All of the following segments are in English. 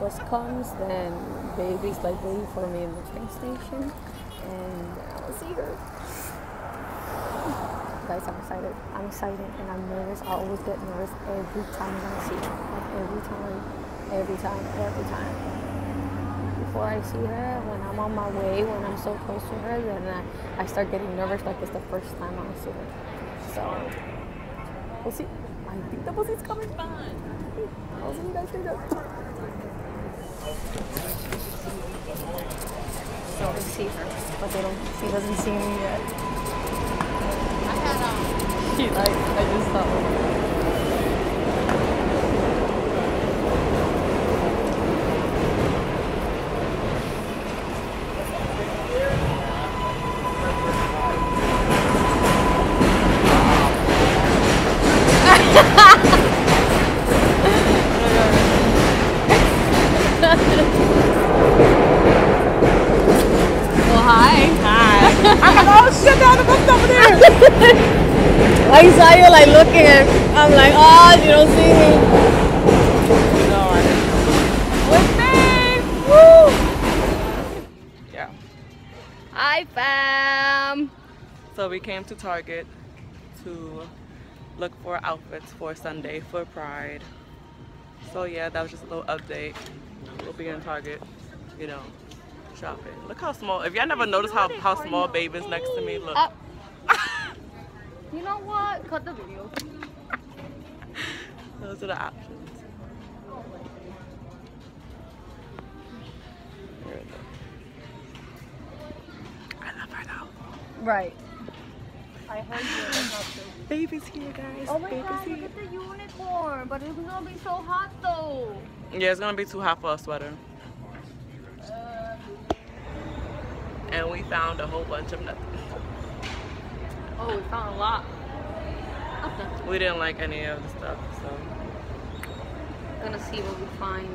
bus comes, then baby's like waiting for me in the train station, and I'll see her. Guys, I'm excited. I'm excited and I'm nervous. I always get nervous every time I see her. Like every time, every time, every time. Before I see her, when I'm on my way, when I'm so close to her, then I, I start getting nervous like it's the first time I see her. So, we'll see. I think the bus is coming. I'll see you guys later. So I see her, but they don't. She doesn't see me yet. I had um, She like. I just thought. Well, hi. Hi. I'm like, oh shit, down the bus over there. I saw you like looking at. I'm like, oh, you don't see me. No, I With me. Woo. Yeah. Hi, fam. So we came to Target to look for outfits for Sunday for Pride. So yeah, that was just a little update. We'll be in Target, you know, shopping. Look how small. If y'all never noticed how, how small babe is next to me, look. Uh, Uh, You know what? Cut the video. Those are the options. Here it is. I love her though. Right. I heard you. Baby's here, guys. Oh my Baby's god, here. look at the unicorn. But it's gonna be so hot though. Yeah, it's gonna be too hot for a sweater. And we found a whole bunch of nothing. Oh, we found a lot. We didn't like any of the stuff, so we're gonna see what we find.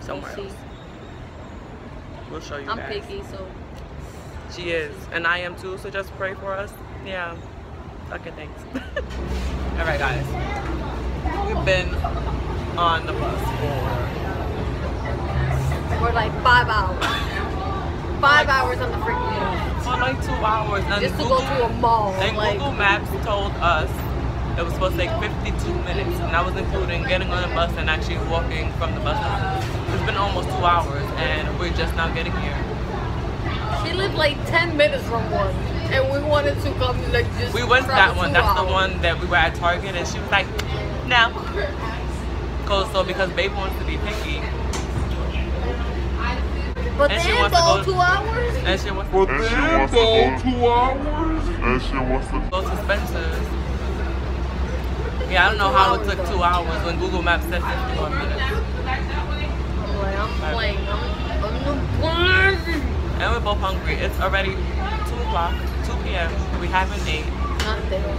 somewhere see. else. We'll show you I'm guys. picky, so She is, and I am too. So just pray for us. Yeah. Okay, thanks. All right, guys. We've been on the bus for we're like five hours. Five hours on the freaking for like two hours, and just to Google, go to a mall. and like Google Maps told us it was supposed to take 52 minutes, and that was including getting on the bus and actually walking from the bus stop. It's been almost two hours, and we're just now getting here. she lived like ten minutes from one, and we wanted to come like just. We went to that one. That's the one that we were at Target, and she was like, "No." Cause so because Babe wants to be picky, But and she then wants to go go- two hours. and she wants And she wants to go two hours. And she wants to go to Spencer's. Yeah, I don't know how it took two hours when Google Maps said 51 minutes. I'm like, I'm playing. I'm, I'm playing. And we're both hungry. It's already 2 o'clock, 2 p.m. We haven't ate, Not there.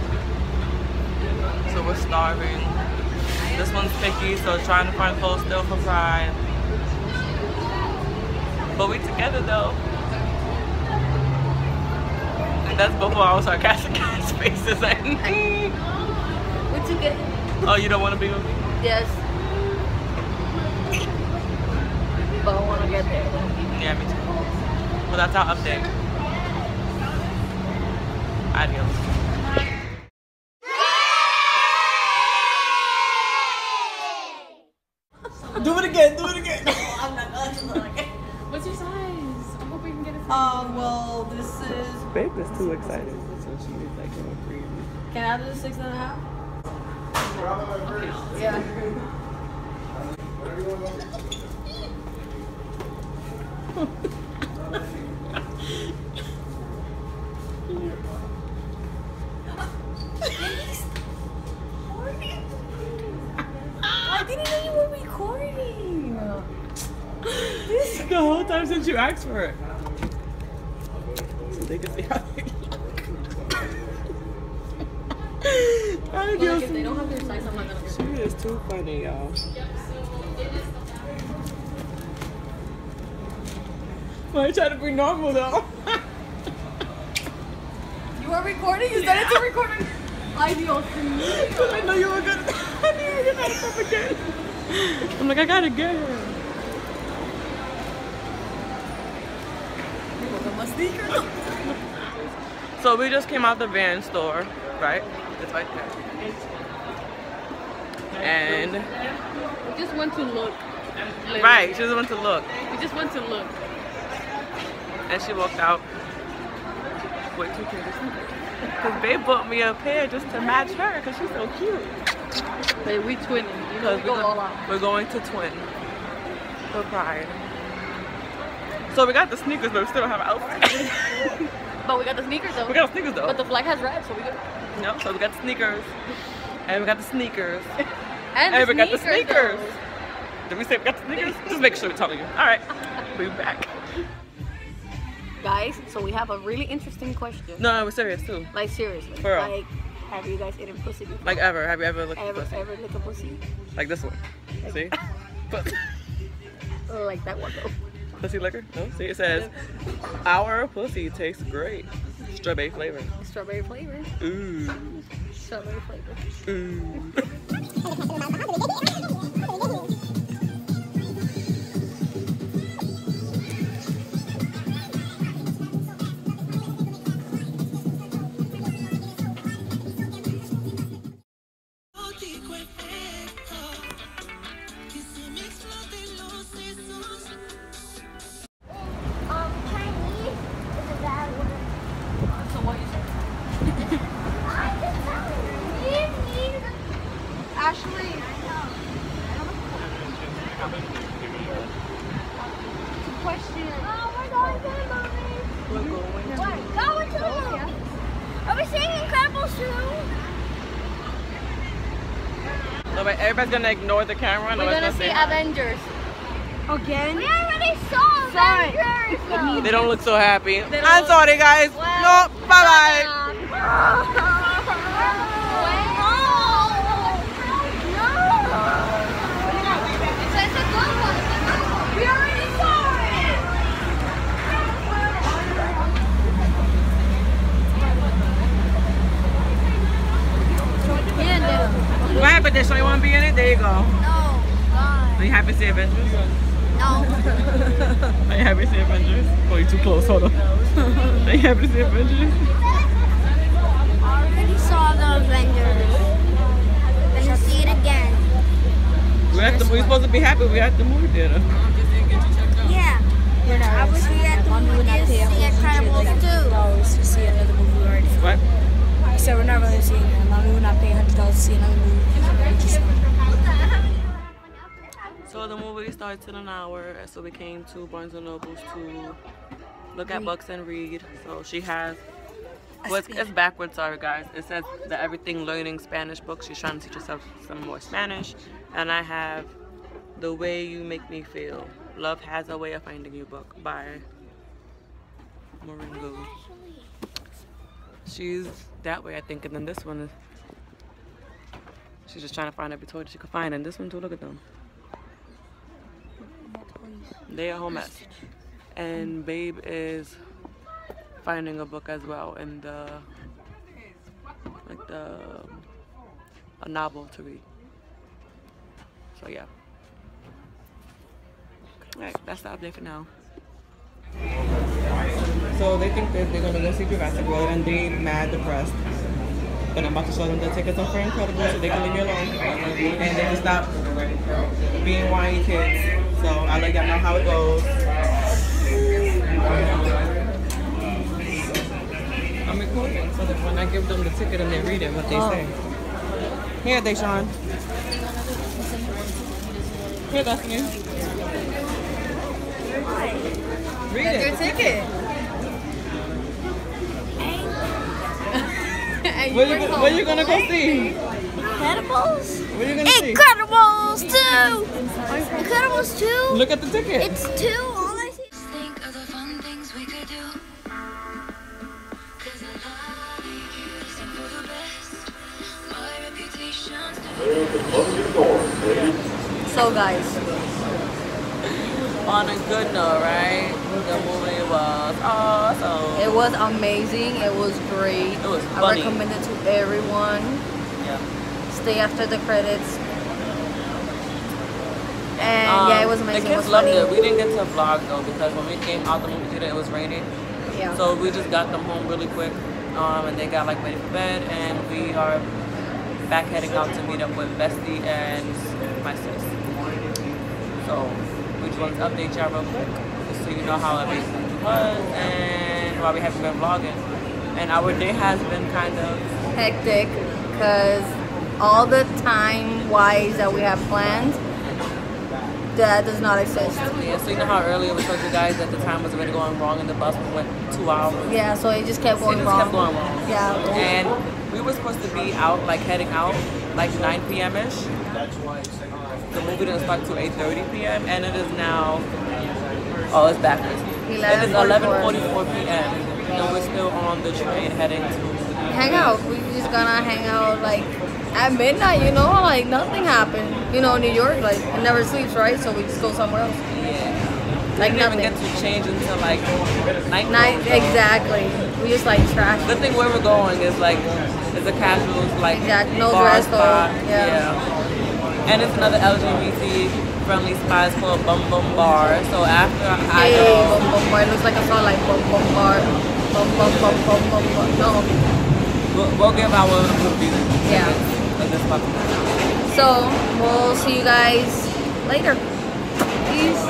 so we're starving. This one's picky, so trying to find clothes still for Pride. But we together though. And that's both of our sarcastic faces. Like, We took it. oh, you don't want to be with me? Yes. But I want to get there. Yeah, me too. Well, that's our update. Adios. Do it again, do it again. I'm not gonna do it again. What's your size? I hope we can get it. Uh, well, this is. Babe is too excited, so she is like going crazy. Can I do the six and a half? Yeah. I didn't know you were recording. This is the whole time since you asked for it. They can see how they look. Like, if they don't have your size, I'm not gonna She is too funny, y'all. You trying to be normal though? You were recording? You started to record? Ay, Dios mío. I know you were good. You gotta come again. I'm like, I gotta get her. So we just came out the van store, right? It's right there. And We just went to look. literally. right, she just went to look, We just went to look. and she walked out with two pairs. Cause they bought me a pair just to match her, cause she's so cute. But we twinning. You know, we we're, go all out. we're going to Twin for Pride. So we got the sneakers, but we still don't have an outfit. But we got the sneakers though. we got the sneakers though. But the flag has red, so we good. no, so we got the sneakers, and we got the sneakers, And, and the we got the sneakers, though. Did we say we got the sneakers? Just make sure we tell you. All right, we back. Guys, so we have a really interesting question. No, no, we're serious too. Like seriously. For real. Like, have you guys eaten pussy before? Like ever? Have you ever looked at ever, pussy? ever lick a pussy? Like this one? See? But- Like that one though. Pussy liquor? No. See, it says our pussy tastes great. Strawberry flavor. Strawberry flavor. Ooh. Strawberry flavor. Ooh. So everybody's gonna ignore the camera. and We're gonna see. Avengers. Again? We already saw Saw it. Avengers. though. They don't look so happy. I'm don't- sorry, guys. Well, no, bye bye. No. It's a good one. We already saw it. What happened there? So you wanna be in it? There you go. No, God. Are you happy to see Avengers? No. Are you happy to see Avengers? Oh, you're too close. Hold on. Are you happy to see Avengers? I already saw the Avengers. Gonna see it again. We at the, we're supposed to be happy. We at the movie theater. Yeah. I wish we had the movies see Incredibles 2. dollars to see another movie already. What? So we're not really seeing it. Mommy would not pay hundred dollars to see another movie. So the movie starts in an hour. So we came to Barnes and Nobles to look at books and read. So she has. Well, it's, it's backwards, sorry guys. It says the Everything Learning Spanish book. She's trying to teach herself some more Spanish. And I have The Way You Make Me Feel. Love Has a Way of Finding You book by Moringo. She's that way, I think. And then this one is. She's just trying to find every toy she could find. And this one too, look at them. They are whole mess. And Babe is finding a book as well in the like the a novel to read. So yeah. Alright, that's the update for now. So they think that they're gonna go see Jurassic World and they mad depressed. But I'm about to show them the tickets are for Incredible so they can leave you alone. And they can stop being whiny kids. So I'll let y'all know how it goes. I'm recording so that when I give them the ticket and they read it, what they oh. say. Here, Deshaun. Here, Destiny. Read it. your ticket. Where you, go- where you gonna go see? Incredibles? Where you gonna see? Incredibles 2! Incredibles 2? Look at the ticket. It's 2. All I see Think of the fun things we could do. Cause I like you, listen for the best. My reputation's So guys, On a good note, right? The movie was awesome. it was amazing. It was great. It was I recommend it to everyone. Yeah. Stay after the credits. And yeah, it was Um, amazing. The kids was loved funny. it. We didn't get to vlog though because when we came out the movie theater, it was raining. Yeah. So we just got them home really quick, um, and they got like ready for bed, and we are back heading out to meet up with Bestie and my sis. So we just wanted to update y'all real quick, so you know how everything was and why we haven't been vlogging. And our day has been kind of hectic because all the time wise that we have planned, that does not exist. yeah. So you know how earlier we told you guys that the time was already going wrong, and the bus went two hours. Yeah, so it just kept It going just wrong. kept going wrong. Yeah. And we were supposed to be out, like heading out, like 9 p.m. ish. That's why. The movie didn't start till 8:30 p.m. and it is now. Oh, it's backwards. It is 11:44 p.m. and we're still on the train heading to. hang out. We just gonna hang out like at midnight, you know, like nothing happened. You know, New York, like it never sleeps, right? So we just go somewhere else. Yeah. Like we nothing. even get to change until like night. Night, exactly. We just like trash. The thing where we're going is like it's a casual like Exact- no bar dress code, spot. yeah. And it's another LGBT friendly spot. Called Bum Bum Bar. So after I Hey, go, um, bum bum bar. It looks like a song like bum bum bar. Bum bum bum bum bum bum. No. we'll, we'll give our movies Yeah. in this month. So we'll see you guys later. Peace.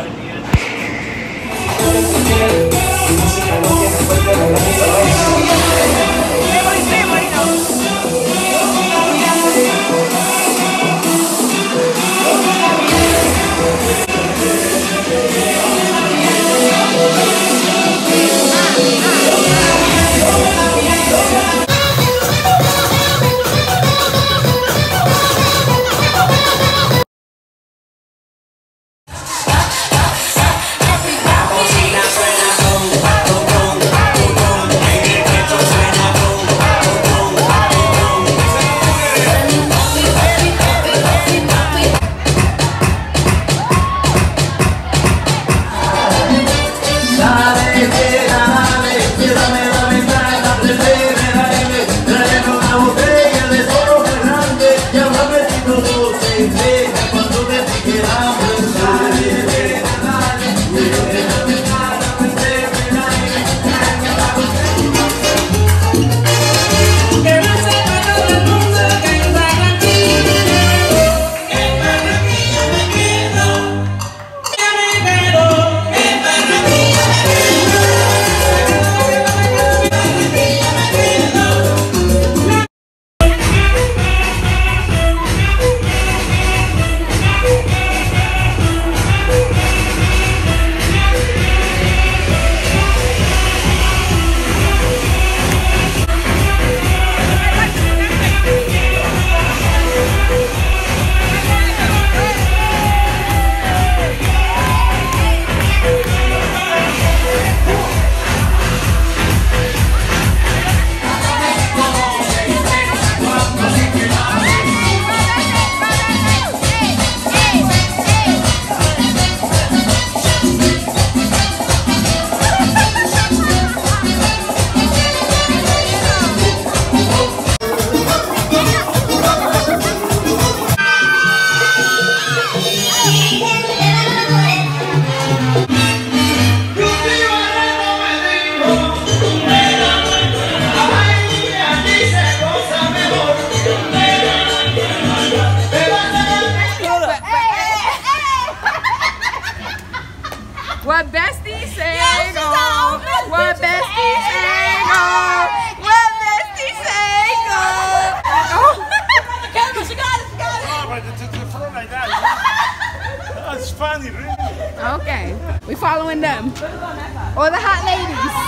Following them. Or the hot ladies.